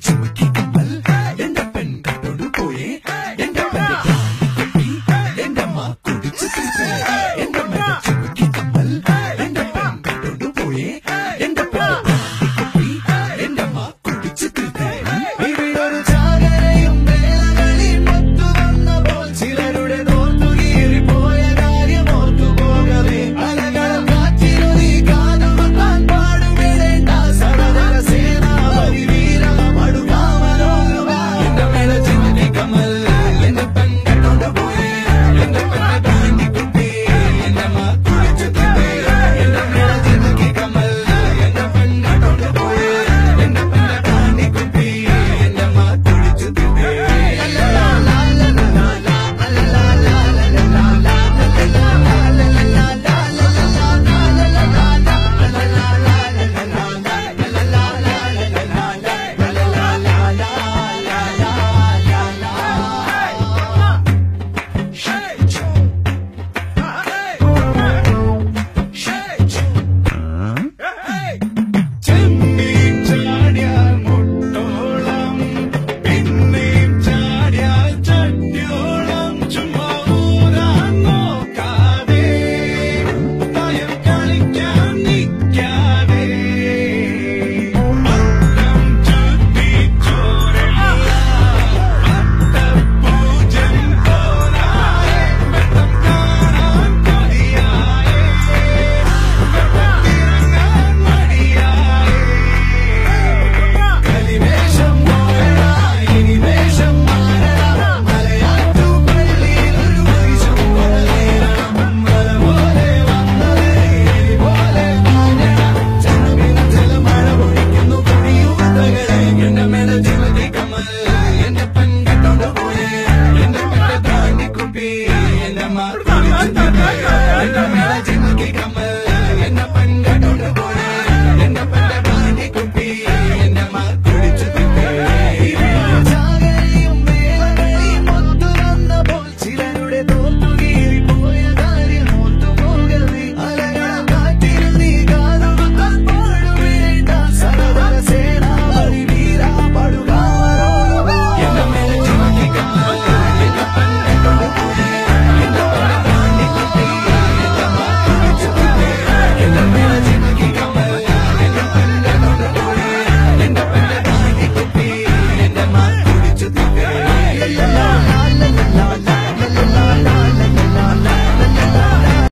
So I keep